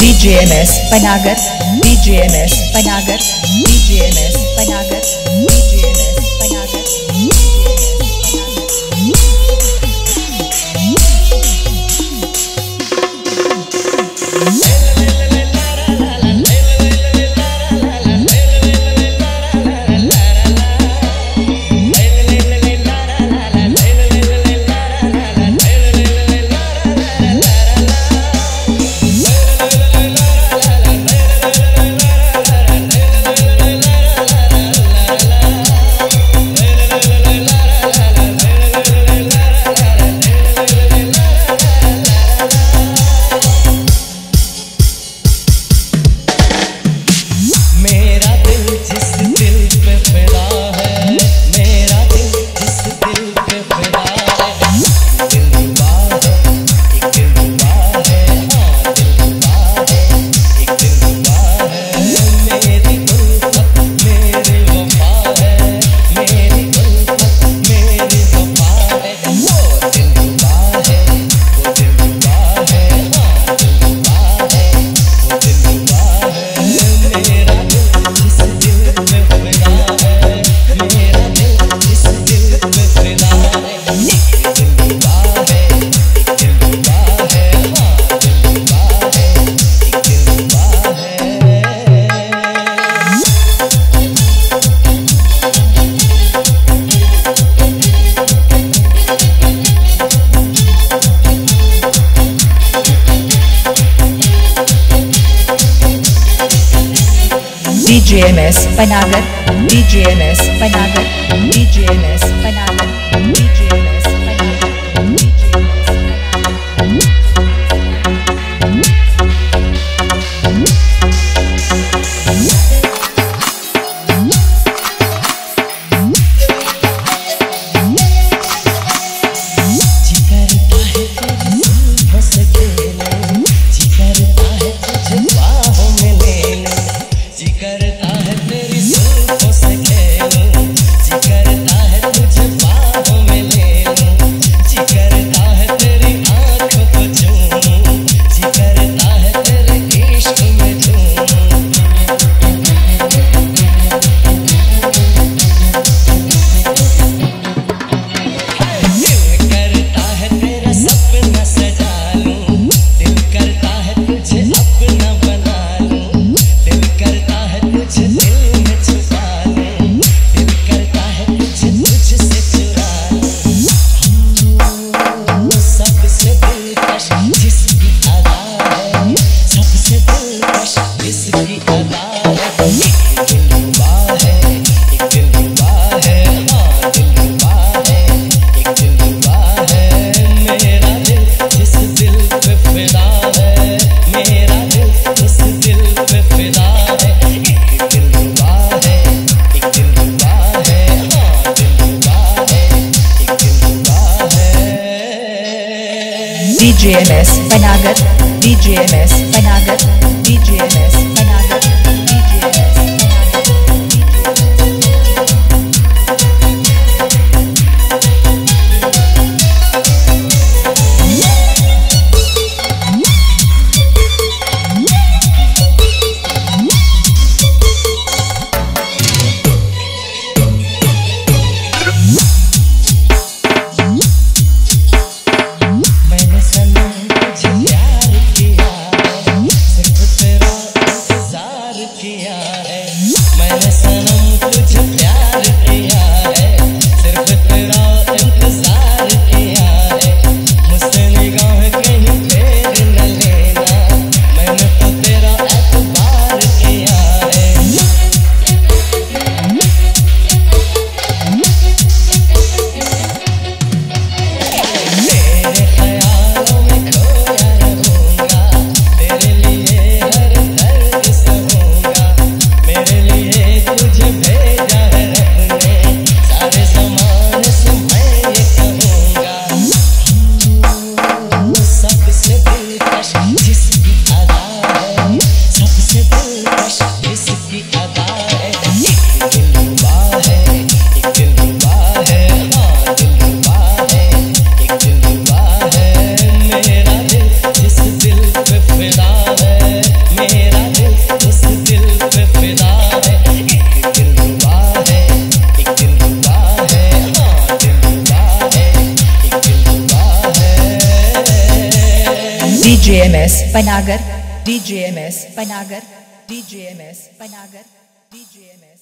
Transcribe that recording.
DJMS Panagar. DJMS Panagar. DJMS Panagar. DJMS DJMS Panagat. DJMS Panagat. DJMS Panagat. DJMS DJMS Panagat DJMS Panagat DJMS DJMS Panagar DJMS Panagar DJMS Panagar DJMS